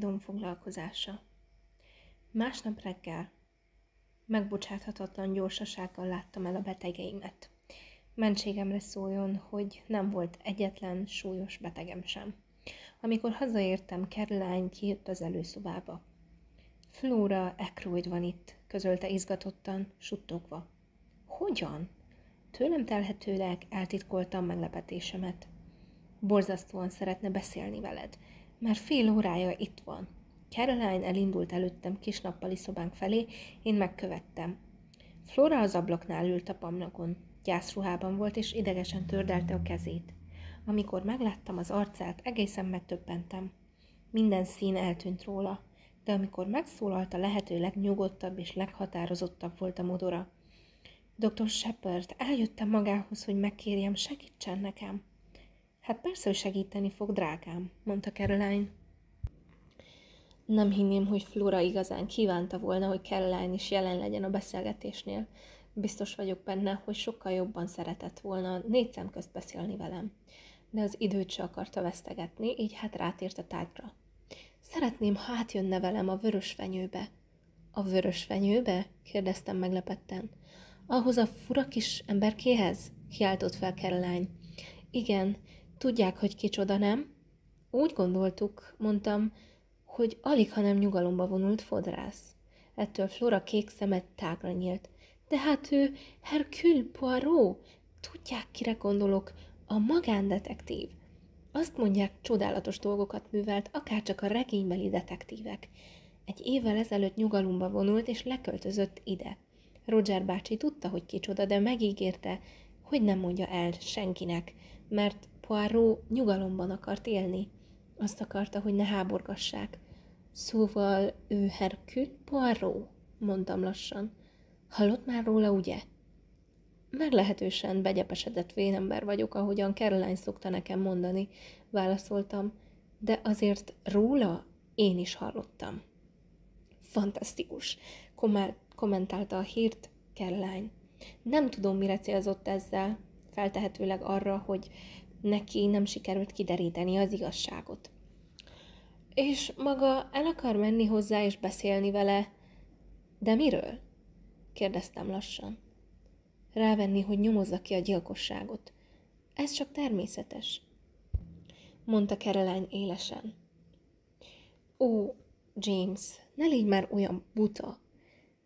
Szomszédom foglalkozása. Másnap reggel megbocsáthatatlan gyorsasággal láttam el a betegeimet. Mentségemre szóljon, hogy nem volt egyetlen súlyos betegem sem. Amikor hazaértem, Caroline kijött az előszobába. Flóra Ekroyd van itt, közölte izgatottan, suttogva. Hogyan? Tőlem telhetőleg eltitkoltam meglepetésemet. Borzasztóan szeretne beszélni veled. Már fél órája itt van. Caroline elindult előttem kis nappali szobánk felé, én megkövettem. Flora az ablaknál ült a pamnakon. Gyászruhában volt, és idegesen tördelte a kezét. Amikor megláttam az arcát, egészen megtöbbentem. Minden szín eltűnt róla, de amikor megszólalt a lehető legnyugodtabb és leghatározottabb volt a modora. Dr. Shepard, eljöttem magához, hogy megkérjem, segítsen nekem. Hát persze, hogy segíteni fog, drágám, mondta Caroline. Nem hinném, hogy Flora igazán kívánta volna, hogy Caroline is jelen legyen a beszélgetésnél. Biztos vagyok benne, hogy sokkal jobban szeretett volna négy szem közt beszélni velem. De az időt se akarta vesztegetni, így hát rátért a tárgyra. Szeretném, ha átjönne velem a vörös fenyőbe. A vörös fenyőbe? kérdeztem meglepetten. Ahhoz a fura kis emberkéhez? kiáltott fel Caroline. Igen, Tudják, hogy kicsoda, nem? Úgy gondoltuk, mondtam, hogy alig, hanem nyugalomba vonult fodrász. Ettől Flora kék szemet tágra nyílt. De hát ő Hercule Poirot. Tudják, kire gondolok? A magándetektív. Azt mondják, csodálatos dolgokat művelt, akárcsak a regénybeli detektívek. Egy évvel ezelőtt nyugalomba vonult, és leköltözött ide. Roger bácsi tudta, hogy kicsoda, de megígérte, hogy nem mondja el senkinek, mert Poirot nyugalomban akart élni. Azt akarta, hogy ne háborgassák. Szóval ő Hercule Poirot, mondtam lassan. Hallott már róla, ugye? Meglehetősen begyepesedett vénember vagyok, ahogyan Caroline szokta nekem mondani, válaszoltam, de azért róla én is hallottam. Fantasztikus, kommentálta a hírt Caroline. Nem tudom, mire célzott ezzel, feltehetőleg arra, hogy neki nem sikerült kideríteni az igazságot. És maga el akar menni hozzá és beszélni vele, de miről? kérdeztem lassan. Rávenni, hogy nyomozza ki a gyilkosságot. Ez csak természetes, mondta Caroline élesen. Ó, James, ne légy már olyan buta.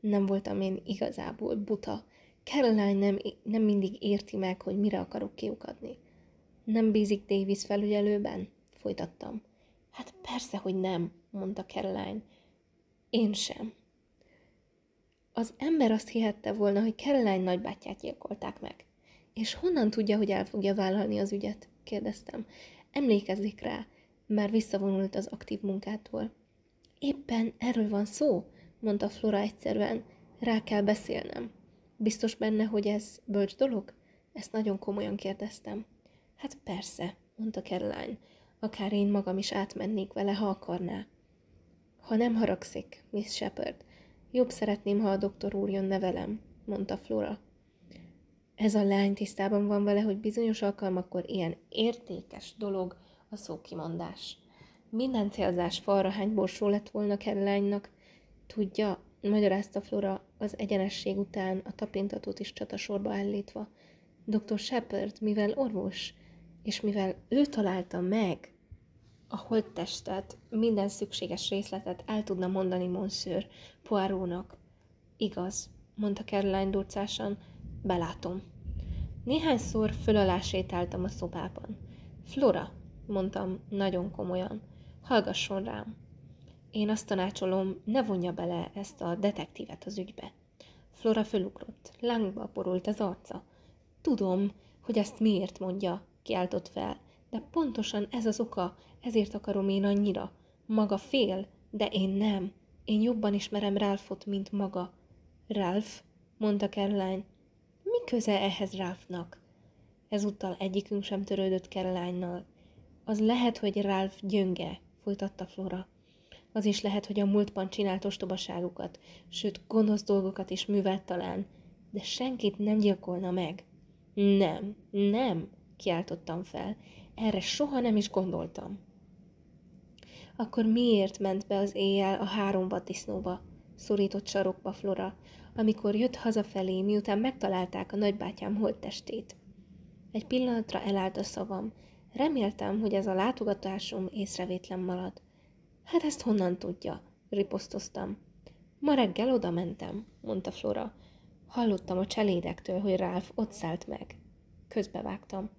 Nem voltam én igazából buta. Caroline nem, nem mindig érti meg, hogy mire akarok kiukadni. Nem bízik Davis felügyelőben? Folytattam. Hát persze, hogy nem, mondta Caroline. Én sem. Az ember azt hihette volna, hogy Caroline nagybátyját gyilkolták meg. És honnan tudja, hogy el fogja vállalni az ügyet? kérdeztem. Emlékezik rá, már visszavonult az aktív munkától. Éppen erről van szó, mondta Flora egyszerűen. Rá kell beszélnem. Biztos benne, hogy ez bölcs dolog? Ezt nagyon komolyan kérdeztem. Hát persze, mondta Caroline, akár én magam is átmennék vele, ha akarná. Ha nem haragszik, Miss Shepard, jobb szeretném, ha a doktor úr jönne velem, mondta Flora. Ez a lány tisztában van vele, hogy bizonyos alkalmakkor ilyen értékes dolog a szókimondás. Minden célzás falrahány borsó lett volna Caroline-nak. Tudja, magyarázta Flora az egyenesség után a tapintatót is csatasorba állítva. Dr. Shepard, mivel orvos, és mivel ő találta meg a holttestet, minden szükséges részletet el tudna mondani Monsieur Poirónak. Igaz, mondta Caroline durcásan, belátom. Néhányszor föl alá sétáltam a szobában. Flora, mondtam nagyon komolyan, hallgasson rám. Én azt tanácsolom, ne vonja bele ezt a detektívet az ügybe. Flora fölugrott, lángba borult az arca. Tudom, hogy ezt miért mondja, kiáltott fel. De pontosan ez az oka, ezért akarom én annyira. Maga fél, de én nem. Én jobban ismerem Ralphot, mint maga. Ralph, mondta Caroline. Mi köze ehhez Ralphnak? Ezúttal egyikünk sem törődött Caroline-nal. Az lehet, hogy Ralph gyönge, folytatta Flora. Az is lehet, hogy a múltban csinált ostobaságokat, sőt, gonosz dolgokat is művelt talán, de senkit nem gyilkolna meg. Nem, nem, kiáltottam fel. Erre soha nem is gondoltam. Akkor miért ment be az éjjel a három vaddisznóba? Szorított sarokba Flora, amikor jött hazafelé, miután megtalálták a nagybátyám holttestét. Egy pillanatra elállt a szavam. Reméltem, hogy ez a látogatásom észrevétlen marad. Hát ezt honnan tudja? riposztoztam. Ma reggel oda mentem, mondta Flora. Hallottam a cselédektől, hogy Ralph ott szállt meg. Közbevágtam.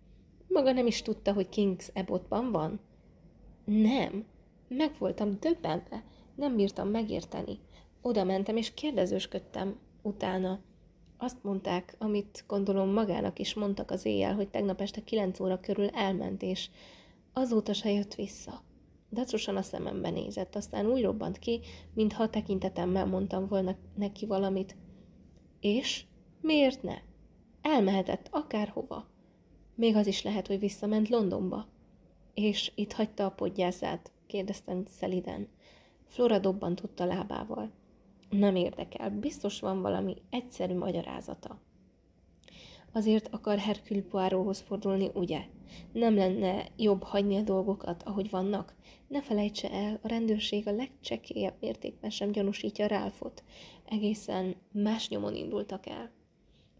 Maga nem is tudta, hogy Kings Ebotban van? Nem. Meg voltam döbbenve. Nem bírtam megérteni. Oda mentem és kérdezősködtem utána. Azt mondták, amit gondolom magának is mondtak az éjjel, hogy tegnap este kilenc óra körül elment, és azóta se jött vissza. Dacosan a szemembe nézett, aztán úgy robbant ki, mintha tekintetemmel mondtam volna neki valamit. És? Miért ne? Elmehetett akárhova. Még az is lehet, hogy visszament Londonba. És itt hagyta a podgyászát? kérdeztem szeliden. Flora dobbantott a lábával. Nem érdekel, biztos van valami egyszerű magyarázata. Azért akar Hercule Poirothoz fordulni, ugye? Nem lenne jobb hagyni a dolgokat, ahogy vannak? Ne felejtse el, a rendőrség a legcsekélyebb mértékben sem gyanúsítja Ralphot. Egészen más nyomon indultak el.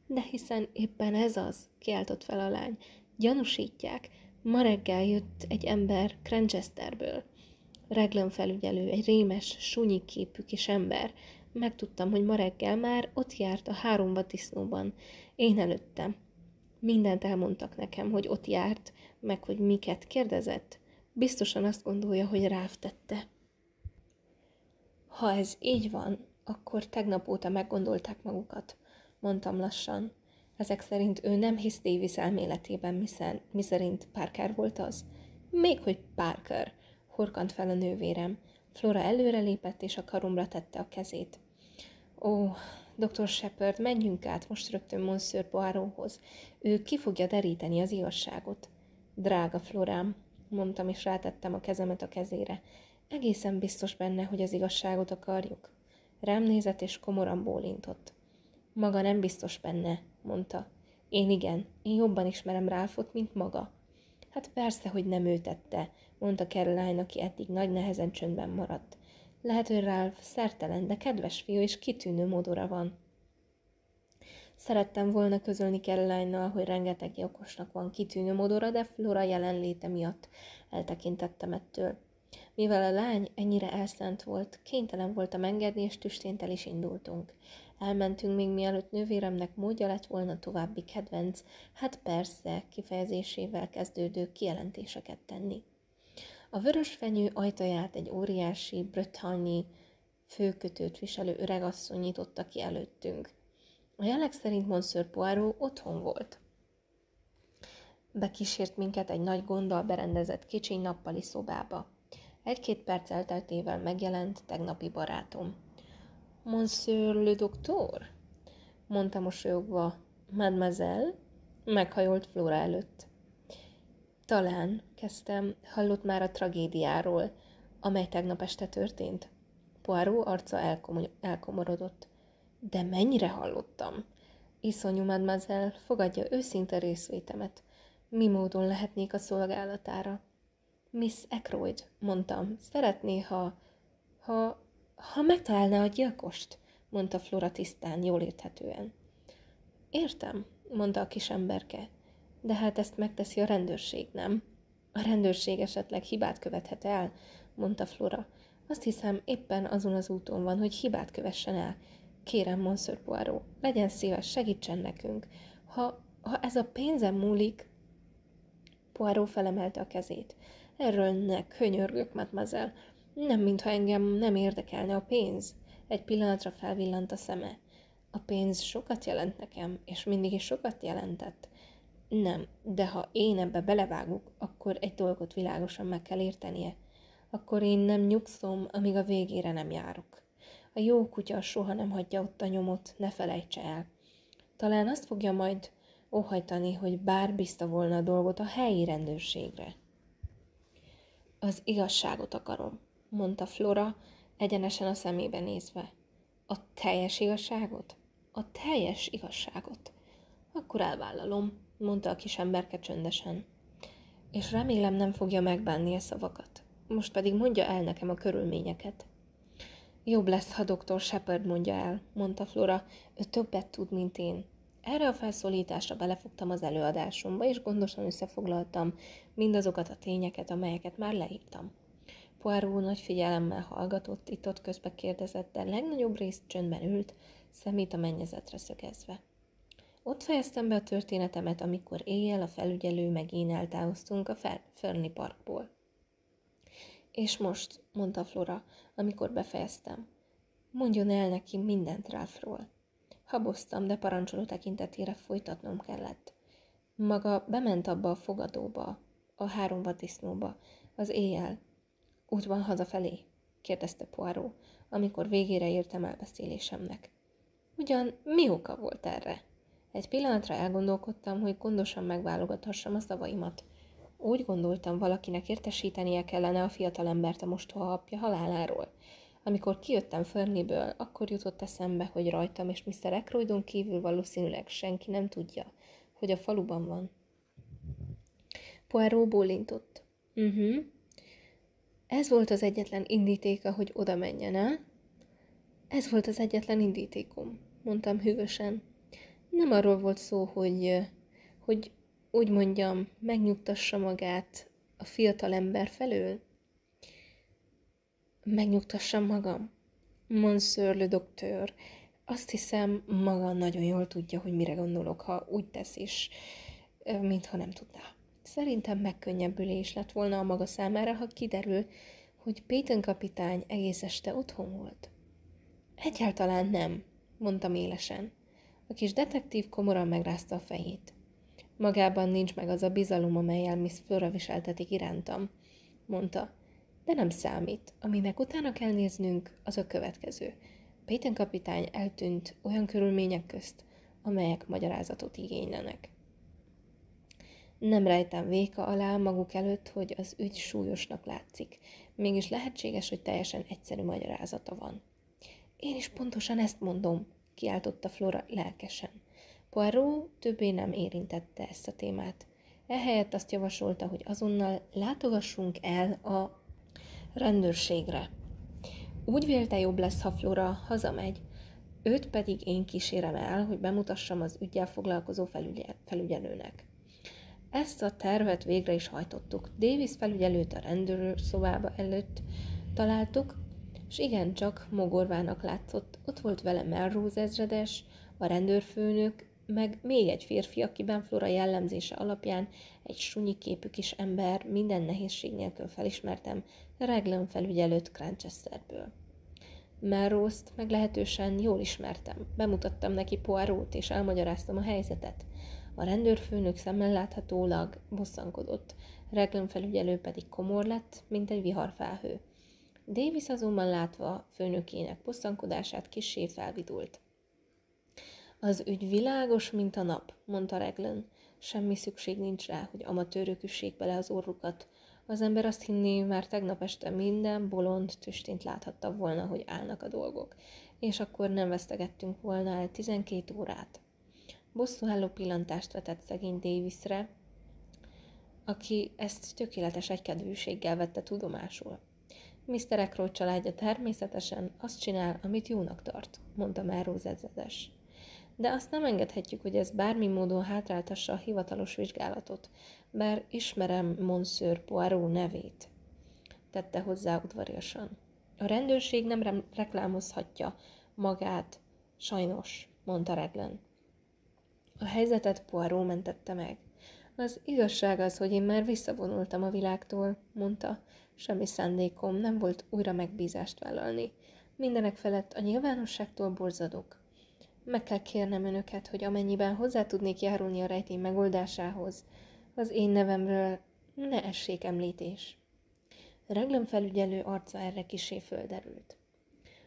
De hiszen éppen ez az, kiáltott fel a lány. Gyanúsítják. Ma reggel jött egy ember Cranchesterből. Reglen felügyelő, egy rémes, sunyi képű kis ember. Megtudtam, hogy ma reggel már ott járt a három vatisznóban. Én előttem. Mindent elmondtak nekem, hogy ott járt, meg hogy miket kérdezett. Biztosan azt gondolja, hogy ráftette. Ha ez így van, akkor tegnap óta meggondolták magukat, mondtam lassan. Ezek szerint ő nem hisz Davis elméletében, miszerint Parker volt az. Még hogy Parker, horkant fel a nővérem. Flora előrelépett, és a karomra tette a kezét. Ó, Dr. Shepard, menjünk át most rögtön Monsieur Poirothoz. Ő ki fogja deríteni az igazságot. Drága Florám, mondtam, és rátettem a kezemet a kezére. Egészen biztos benne, hogy az igazságot akarjuk. Rám nézett, és komoran bólintott. Maga nem biztos benne, mondta. Én igen, én jobban ismerem Ralphot, mint maga. Hát persze, hogy nem ő tette, mondta Caroline, aki eddig nagy nehezen csöndben maradt. Lehet, hogy Ralph szertelen, de kedves fiú és kitűnő modora van. Szerettem volna közölni caroline hogy rengeteg okosnak van kitűnő modora, de Flora jelenléte miatt eltekintettem ettől. Mivel a lány ennyire elszánt volt, kénytelen voltam engedni, és tüsténtel is indultunk. Elmentünk még mielőtt nővéremnek módja lett volna további kedvenc, hát persze, kifejezésével kezdődő kijelentéseket tenni. A vörös fenyő ajtaját egy óriási, bröthanyi főkötőt viselő öregasszony nyitotta ki előttünk. A jelek szerint Monsieur Poirot otthon volt. Bekísért minket egy nagy gonddal berendezett kicsi nappali szobába. Egy-két perc elteltével megjelent tegnapi barátom. Monsieur le docteur? mondta mosolyogva. Mademoiselle? Meghajolt Flora előtt. Talán, kezdtem, hallott már a tragédiáról, amely tegnap este történt. Poirot arca elkom- elkomorodott. De mennyire hallottam? Iszonyú, mademoiselle, fogadja őszinte részvétemet. Mi módon lehetnék a szolgálatára? Miss Ekroyd, mondtam, szeretné, ha... ha... ha megtalálná a gyilkost, mondta Flora tisztán, jól érthetően. Értem, mondta a kis emberke. De hát ezt megteszi a rendőrség, nem? A rendőrség esetleg hibát követhet el, mondta Flora. Azt hiszem, éppen azon az úton van, hogy hibát kövessen el. Kérem, Monsieur Poirot, legyen szíves, segítsen nekünk. Ha, ha ez a pénzem múlik... Poirot felemelte a kezét. Erről ne könyörgök, mademoiselle. Nem, mintha engem nem érdekelne a pénz. Egy pillanatra felvillant a szeme. A pénz sokat jelent nekem, és mindig is sokat jelentett. Nem, de ha én ebbe belevágok, akkor egy dolgot világosan meg kell értenie. Akkor én nem nyugszom, amíg a végére nem járok. A jó kutya soha nem hagyja ott a nyomot, ne felejtse el. Talán azt fogja majd óhajtani, hogy bár bízta volna a dolgot a helyi rendőrségre. Az igazságot akarom, mondta Flora, egyenesen a szemébe nézve. A teljes igazságot? A teljes igazságot. Akkor elvállalom, mondta a kis emberke csöndesen. És remélem nem fogja megbánni a szavakat. most pedig mondja el nekem a körülményeket. Jobb lesz, ha doktor Shepard mondja el, mondta Flora. Ő többet tud, mint én. Erre a felszólításra belefogtam az előadásomba, és gondosan összefoglaltam mindazokat a tényeket, amelyeket már leírtam. Poirot nagy figyelemmel hallgatott, itt-ott közbe kérdezett, de legnagyobb részt csöndben ült, szemét a mennyezetre szögezve. Ott fejeztem be a történetemet, amikor éjjel a felügyelő meg én eltávoztunk a Ferni Parkból. És most, mondta Flora, amikor befejeztem, mondjon el neki mindent Ralphról. Haboztam, de parancsoló tekintetére folytatnom kellett. Maga bement abba a fogadóba, a három vadisznóba, az éjjel. Útban hazafelé? kérdezte Poirot, amikor végére értem elbeszélésemnek. Ugyan mi oka volt erre? Egy pillanatra elgondolkodtam, hogy gondosan megválogathassam a szavaimat. Úgy gondoltam, valakinek értesítenie kellene a fiatalembert a mostoha apja haláláról. Amikor kijöttem Ferniből, akkor jutott eszembe, hogy rajtam és Mr. Ekroydon kívül valószínűleg senki nem tudja, hogy a faluban van. Poirot bólintott. Uh-huh. Ez volt az egyetlen indítéka, hogy oda menjen, el? Ez volt az egyetlen indítékom, mondtam hűvösen. Nem arról volt szó, hogy, hogy úgy mondjam, megnyugtassa magát a fiatal ember felől? Megnyugtassam magam? Monsieur le docteur, azt hiszem, maga nagyon jól tudja, hogy mire gondolok, ha úgy tesz is, mintha nem tudná. Szerintem megkönnyebbülés lett volna a maga számára, ha kiderül, hogy Peyton kapitány egész este otthon volt. Egyáltalán nem, mondtam élesen. A kis detektív komoran megrázta a fejét. Magában nincs meg az a bizalom, amelyel Miss Flora viseltetik irántam, mondta. De nem számít. Aminek utána kell néznünk, az a következő. Peyton kapitány eltűnt olyan körülmények közt, amelyek magyarázatot igénylenek. Nem rejtem véka alá maguk előtt, hogy az ügy súlyosnak látszik. Mégis lehetséges, hogy teljesen egyszerű magyarázata van. Én is pontosan ezt mondom, kiáltotta Flora lelkesen. Poirot többé nem érintette ezt a témát. Ehelyett azt javasolta, hogy azonnal látogassunk el a rendőrségre. Úgy vélte jobb lesz, ha Flora hazamegy, őt pedig én kísérem el, hogy bemutassam az ügyel foglalkozó felügyel- felügyelőnek. Ezt a tervet végre is hajtottuk. Davis felügyelőt a rendőr szobába előtt találtuk, és igencsak mogorvának látszott. Ott volt vele Melrose ezredes, a rendőrfőnök, meg még egy férfi, akiben Flora jellemzése alapján egy sunyi képű kis ember minden nehézség nélkül felismertem Reglan felügyelőt Cranchesterből. Melrose-t meglehetősen jól ismertem. Bemutattam neki Poirot, és elmagyaráztam a helyzetet. A rendőrfőnök szemmel láthatólag bosszankodott, Reglan felügyelő pedig komor lett, mint egy viharfelhő. Davis azonban látva főnökének bosszankodását kissé felvidult. Az ügy világos, mint a nap, mondta Reglen. Semmi szükség nincs rá, hogy amatőrök üssék bele az orrukat. Az ember azt hinné, már tegnap este minden bolond tüstént láthatta volna, hogy állnak a dolgok, és akkor nem vesztegettünk volna el 12 órát. Bosszúálló pillantást vetett szegény Davisre, aki ezt tökéletes egykedvűséggel vette tudomásul. Mr. Ekroyd családja természetesen azt csinál, amit jónak tart, mondta már ezredes. De azt nem engedhetjük, hogy ez bármi módon hátráltassa a hivatalos vizsgálatot, bár ismerem Monsieur Poirot nevét, tette hozzá udvariasan. A rendőrség nem reklámozhatja magát, sajnos, mondta Reglen. A helyzetet Poirot mentette meg. Az igazság az, hogy én már visszavonultam a világtól, mondta. Semmi szándékom nem volt újra megbízást vállalni. Mindenek felett a nyilvánosságtól borzadok. Meg kell kérnem önöket, hogy amennyiben hozzá tudnék járulni a rejtény megoldásához, az én nevemről ne essék említés. Reglem felügyelő arca erre kisé földerült.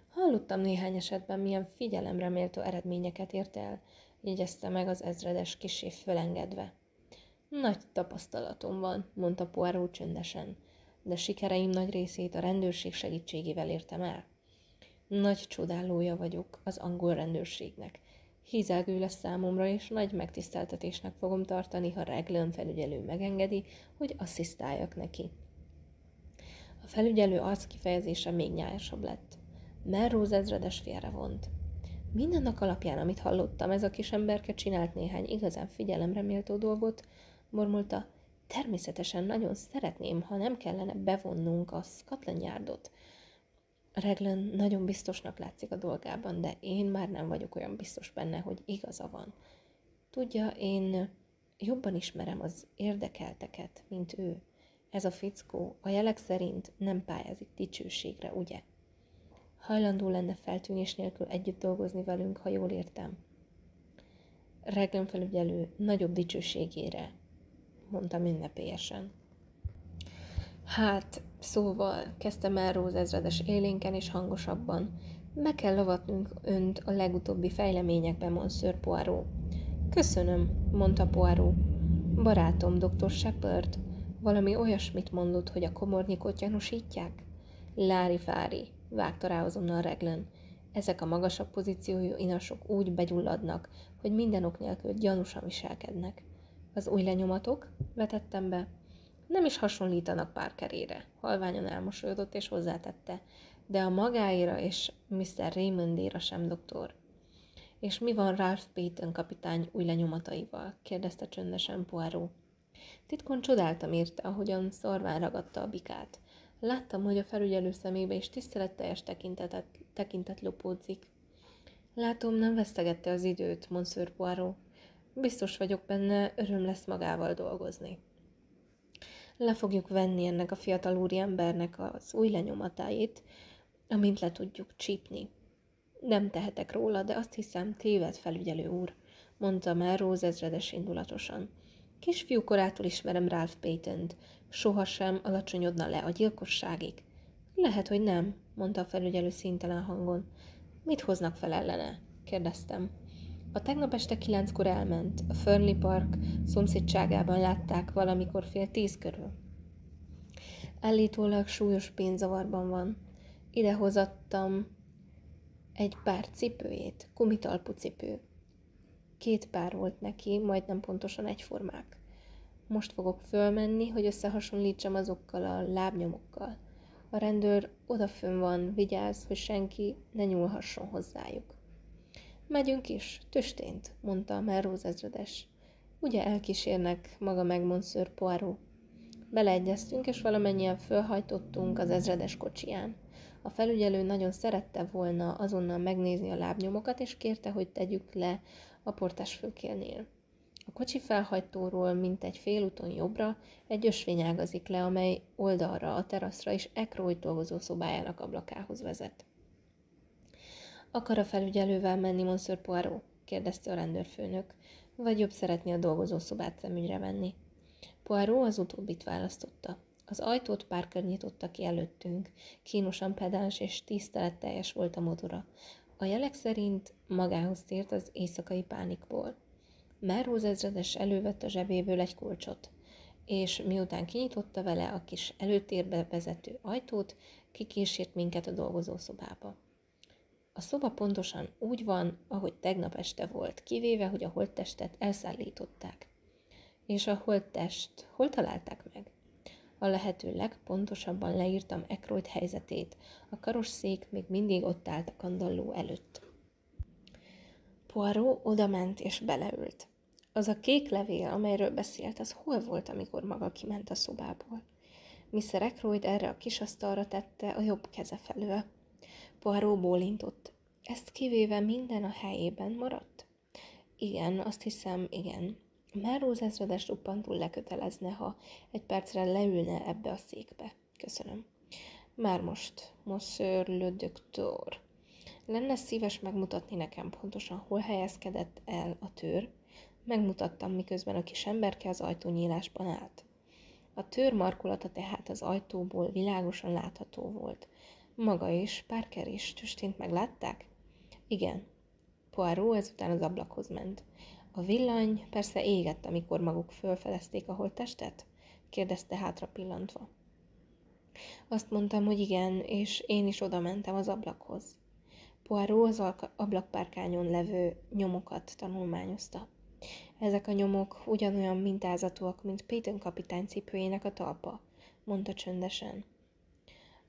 Hallottam néhány esetben, milyen figyelemre méltó eredményeket ért el, jegyezte meg az ezredes kisé fölengedve. Nagy tapasztalatom van, mondta Poirot csöndesen, de sikereim nagy részét a rendőrség segítségével értem el. Nagy csodálója vagyok az angol rendőrségnek. Hízelgő lesz számomra, és nagy megtiszteltetésnek fogom tartani, ha Reglen felügyelő megengedi, hogy asszisztáljak neki. A felügyelő arc kifejezése még nyájasabb lett. Melrose ezredes félrevont. Mindennek alapján, amit hallottam, ez a kis emberke csinált néhány igazán figyelemre méltó dolgot, mormulta, természetesen nagyon szeretném, ha nem kellene bevonnunk a Scotland Yardot. Reglen nagyon biztosnak látszik a dolgában, de én már nem vagyok olyan biztos benne, hogy igaza van. Tudja, én jobban ismerem az érdekelteket, mint ő. Ez a fickó a jelek szerint nem pályázik dicsőségre, ugye? Hajlandó lenne feltűnés nélkül együtt dolgozni velünk, ha jól értem. Reglen felügyelő nagyobb dicsőségére, mondta ünnepélyesen. Hát, szóval, kezdte már Róz ezredes élénken és hangosabban. Meg kell lavatnunk önt a legutóbbi fejleményekben, Monsieur Poirot. Köszönöm, mondta Poirot. Barátom, dr. Shepard, valami olyasmit mondott, hogy a komornyikot gyanúsítják? Lári fári, vágta rá azonnal Reglen. Ezek a magasabb pozíciójú inasok úgy begyulladnak, hogy minden ok nélkül gyanúsan viselkednek. Az új lenyomatok? Vetettem be. Nem is hasonlítanak Parkerére. Halványon elmosolyodott és hozzátette. De a magáira és Mr. Raymondéra sem, doktor. És mi van Ralph Payton kapitány új lenyomataival? kérdezte csöndesen Poirot. Titkon csodáltam érte, ahogyan szorván ragadta a bikát. Láttam, hogy a felügyelő szemébe is tiszteletteljes tekintetet, tekintet lopódzik. Látom, nem vesztegette az időt, Monsieur Poirot. Biztos vagyok benne, öröm lesz magával dolgozni. Le fogjuk venni ennek a fiatal úriembernek az új lenyomatáit, amint le tudjuk csípni. Nem tehetek róla, de azt hiszem, téved felügyelő úr, mondta már Rose ezredes indulatosan. Kisfiú korától ismerem Ralph Payton-t, sohasem alacsonyodna le a gyilkosságig. Lehet, hogy nem, mondta a felügyelő szintelen hangon. Mit hoznak fel ellene? kérdeztem. A tegnap este kilenckor elment. A Fernley Park szomszédságában látták valamikor fél tíz körül. Állítólag súlyos pénzavarban van. Ide hozattam egy pár cipőjét, kumitalpú cipő. Két pár volt neki, majdnem pontosan egyformák. Most fogok fölmenni, hogy összehasonlítsam azokkal a lábnyomokkal. A rendőr odafön van, vigyázz, hogy senki ne nyúlhasson hozzájuk. Megyünk is, tüstént, mondta a Melrose ezredes. Ugye elkísérnek, maga meg Monsieur Poirot. Beleegyeztünk, és valamennyien fölhajtottunk az ezredes kocsiján. A felügyelő nagyon szerette volna azonnal megnézni a lábnyomokat, és kérte, hogy tegyük le a portás főkélnél. A kocsi felhajtóról, mint egy félúton jobbra, egy ösvény ágazik le, amely oldalra, a teraszra és Ekroy dolgozó szobájának ablakához vezet. Akar a felügyelővel menni, Monsieur Poirot? kérdezte a rendőrfőnök. Vagy jobb szeretné a dolgozószobát szemügyre venni. Poirot az utóbbit választotta. Az ajtót Parker nyitotta ki előttünk. Kínosan pedáns és tiszteletteljes volt a motora. A jelek szerint magához tért az éjszakai pánikból. Melrose ezredes elővett a zsebéből egy kulcsot, és miután kinyitotta vele a kis előtérbe vezető ajtót, kikísért minket a dolgozószobába. A szoba pontosan úgy van, ahogy tegnap este volt, kivéve, hogy a holttestet elszállították. És a holttest hol találták meg? A lehető legpontosabban leírtam Ekroyd helyzetét. A karosszék még mindig ott állt a kandalló előtt. Poirot odament és beleült. Az a kék levél, amelyről beszélt, az hol volt, amikor maga kiment a szobából? Mr. Ekroyd erre a kis asztalra tette a jobb keze felől. Poirot bólintott. Ezt kivéve minden a helyében maradt? Igen, azt hiszem, igen. Máróz ezredes ruppantul lekötelezne, ha egy percre leülne ebbe a székbe. Köszönöm. Már most, Monsieur le Docteur. Lenne szíves megmutatni nekem pontosan, hol helyezkedett el a tőr? Megmutattam, miközben a kis emberke az ajtónyílásban állt. A tőr markolata tehát az ajtóból világosan látható volt. Maga is, Parker is, tüstént meglátták? Igen. Poirot ezután az ablakhoz ment. A villany persze égett, amikor maguk fölfedezték a holttestet? kérdezte hátra pillantva. Azt mondtam, hogy igen, és én is oda mentem az ablakhoz. Poirot az ablakpárkányon levő nyomokat tanulmányozta. Ezek a nyomok ugyanolyan mintázatúak, mint Peyton kapitány cipőjének a talpa, mondta csöndesen.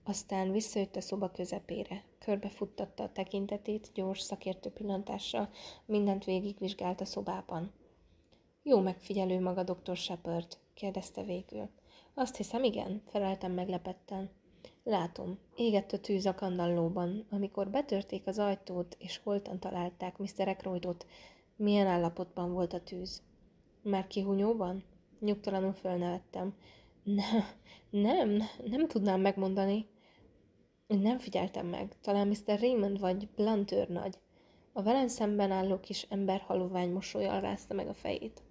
Aztán visszajött a szoba közepére. Körbefuttatta a tekintetét, gyors, szakértő pillantással, mindent végigvizsgált a szobában. Jó megfigyelő maga, doktor Shepard, kérdezte végül. Azt hiszem, igen, feleltem meglepetten. Látom, égett a tűz a kandallóban. Amikor betörték az ajtót, és holtan találták Mr. Ekroydot, milyen állapotban volt a tűz? Már kihunyóban? Nyugtalanul fölnevettem. Ne, nem, nem tudnám megmondani. Nem figyeltem meg. Talán Mr. Raymond vagy Blunt nagy. A velem szemben álló kis ember halovány mosolyal rázta meg a fejét.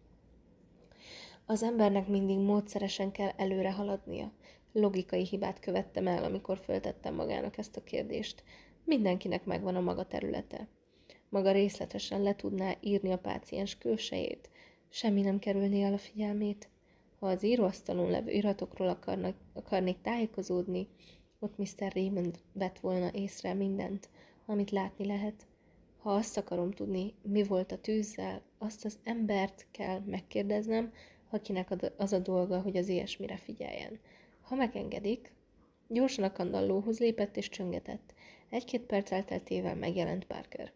Az embernek mindig módszeresen kell előre haladnia. Logikai hibát követtem el, amikor föltettem magának ezt a kérdést. Mindenkinek megvan a maga területe. Maga részletesen le tudná írni a páciens külsejét. Semmi nem kerülné el a figyelmét. Ha az íróasztalon levő iratokról akarnak, akarnék tájékozódni, ott Mr. Raymond vett volna észre mindent, amit látni lehet. Ha azt akarom tudni, mi volt a tűzzel, azt az embert kell megkérdeznem, akinek az a dolga, hogy az ilyesmire figyeljen. Ha megengedik, gyorsan a kandallóhoz lépett és csöngetett. Egy-két perc elteltével megjelent Parker.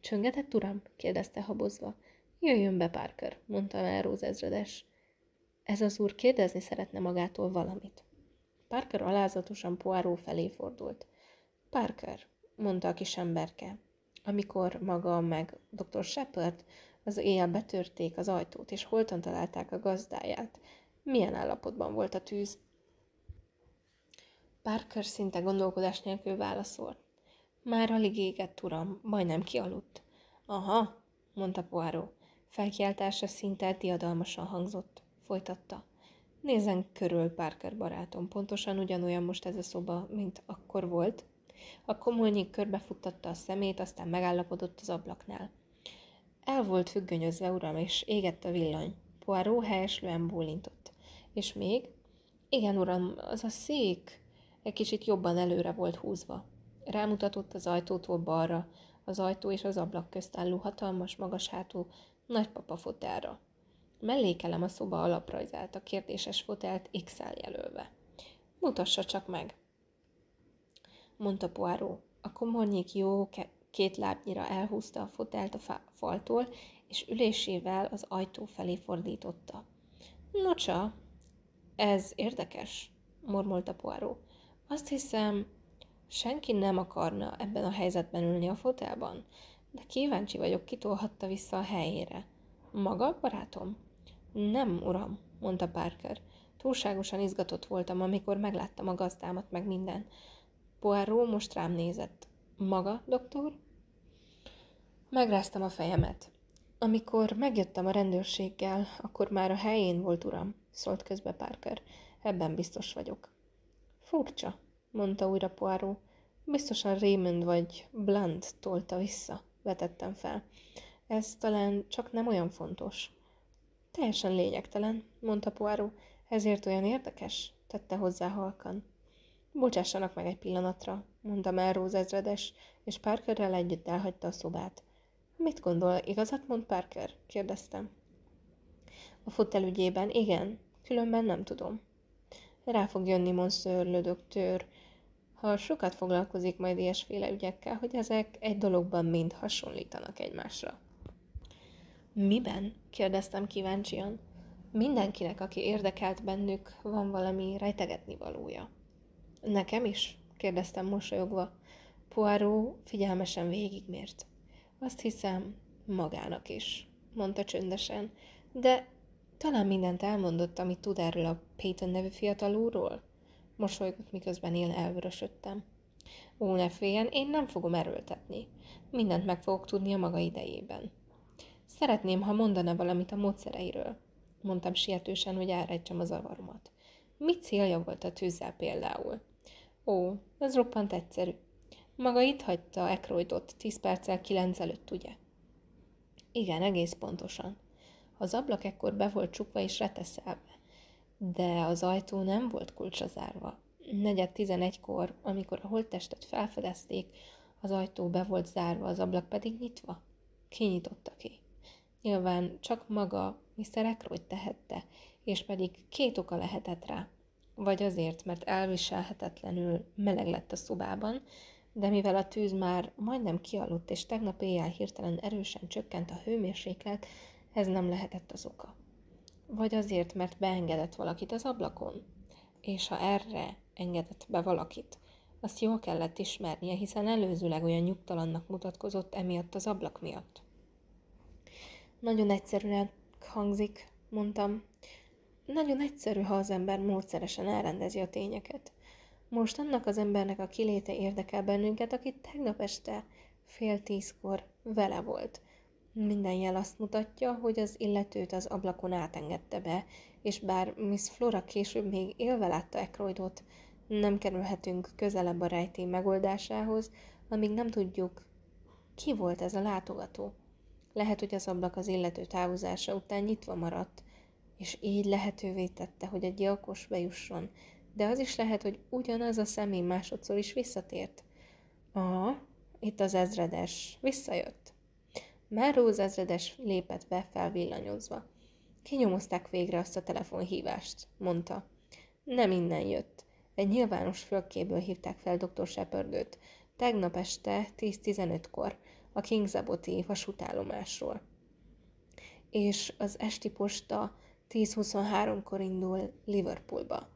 Csöngetett, uram? kérdezte habozva. Jöjjön be, Parker, mondta Melrose ezredes. Ez az úr kérdezni szeretne magától valamit. Parker alázatosan Poirot felé fordult. Parker, mondta a kis emberke, amikor maga meg dr. Shepard az éjjel betörték az ajtót, és holtan találták a gazdáját. Milyen állapotban volt a tűz? Parker szinte gondolkodás nélkül válaszolt. Már alig égett, uram, majdnem kialudt. Aha, mondta Poirot. Felkiáltása szinte diadalmasan hangzott. Folytatta. Nézzen körül, Parker barátom, pontosan ugyanolyan most ez a szoba, mint akkor volt. A komolnyik körbefuttatta a szemét, aztán megállapodott az ablaknál. El volt függönyözve, uram, és égett a villany. Poirot helyeslően bólintott. És még? Igen, uram, az a szék egy kicsit jobban előre volt húzva. Rámutatott az ajtótól balra, az ajtó és az ablak közt álló hatalmas, magas hátú nagypapa fotelra. Mellékelem a szoba alaprajzát, a kérdéses fotelt x jelölve. Mutassa csak meg, mondta Poirot. A komornyék jó két lábnyira elhúzta a fotelt a faltól, és ülésével az ajtó felé fordította. Nocsa, ez érdekes, mormolta Poirot. Azt hiszem, senki nem akarna ebben a helyzetben ülni a fotelban, de kíváncsi vagyok, kitolhatta vissza a helyére. Maga, barátom? Nem, uram, mondta Parker. Túlságosan izgatott voltam, amikor megláttam a gazdámat meg minden. Poirot most rám nézett. Maga, doktor? Megráztam a fejemet. Amikor megjöttem a rendőrséggel, akkor már a helyén volt, uram, szólt közbe Parker. Ebben biztos vagyok. Furcsa, mondta újra Poirot. Biztosan Raymond vagy Blunt tolta vissza, vetettem fel. Ez talán csak nem olyan fontos. Teljesen lényegtelen, mondta Poirot. Ezért olyan érdekes, tette hozzá halkan. Bocsássanak meg egy pillanatra, mondta Melrose ezredes, és Parkerrel együtt elhagyta a szobát. Mit gondol, igazat mond Parker? kérdeztem. A fotelügyében igen, különben nem tudom. Rá fog jönni Monsieur le ha sokat foglalkozik majd ilyesféle ügyekkel, hogy ezek egy dologban mind hasonlítanak egymásra. Miben? kérdeztem kíváncsian. Mindenkinek, aki érdekelt bennük, van valami rejtegetni valója. Nekem is? kérdeztem mosolyogva. Poirot figyelmesen végigmért. Azt hiszem, magának is, mondta csöndesen, de talán mindent elmondott, amit tud erről a Peyton nevű fiatalúról? Mosolygott, miközben én elvörösödtem. Ó, ne féljen, én nem fogom erőltetni. Mindent meg fogok tudni a maga idejében. Szeretném, ha mondana valamit a módszereiről. Mondtam sietősen, hogy elrejtsem a zavaromat. Mi célja volt a tűzzel például? Ó, ez roppant egyszerű. Maga itt hagyta Ekroydot tíz perccel kilenc előtt, ugye? Igen, egész pontosan. Az ablak ekkor be volt csukva és reteszelve, de az ajtó nem volt kulcsa zárva. Negyed tizenegykor, amikor a holttestet felfedezték, az ajtó be volt zárva, az ablak pedig nyitva. Kinyitotta ki. Nyilván csak maga Mr. Ekroyd tehette, és pedig két oka lehetett rá. vagy azért, mert elviselhetetlenül meleg lett a szobában, de mivel a tűz már majdnem kialudt, és tegnap éjjel hirtelen erősen csökkent a hőmérséklet, ez nem lehetett az oka. Vagy azért, mert beengedett valakit az ablakon, és ha erre engedett be valakit, azt jól kellett ismernie, hiszen előzőleg olyan nyugtalannak mutatkozott emiatt az ablak miatt. Nagyon egyszerűen hangzik, mondtam. Nagyon egyszerű, ha az ember módszeresen elrendezi a tényeket. Most annak az embernek a kiléte érdekel bennünket, aki tegnap este fél tízkor vele volt. Minden jel azt mutatja, hogy az illetőt az ablakon átengedte be, és bár Miss Flora később még élve látta Ekroydot, nem kerülhetünk közelebb a rejtély megoldásához, amíg nem tudjuk, ki volt ez a látogató. Lehet, hogy az ablak az illető távozása után nyitva maradt, és így lehetővé tette, hogy a gyilkos bejusson, de az is lehet, hogy ugyanaz a személy másodszor is visszatért. Aha, itt az ezredes. Visszajött. Már Róz ezredes lépett be felvillanyozva. Kinyomozták végre azt a telefonhívást, mondta. Nem innen jött. Egy nyilvános fölkéből hívták fel dr. Shepardöt. Tegnap este 10-15-kor a Kingzaboti vasútállomásról. És az esti posta 10-23-kor indul Liverpoolba.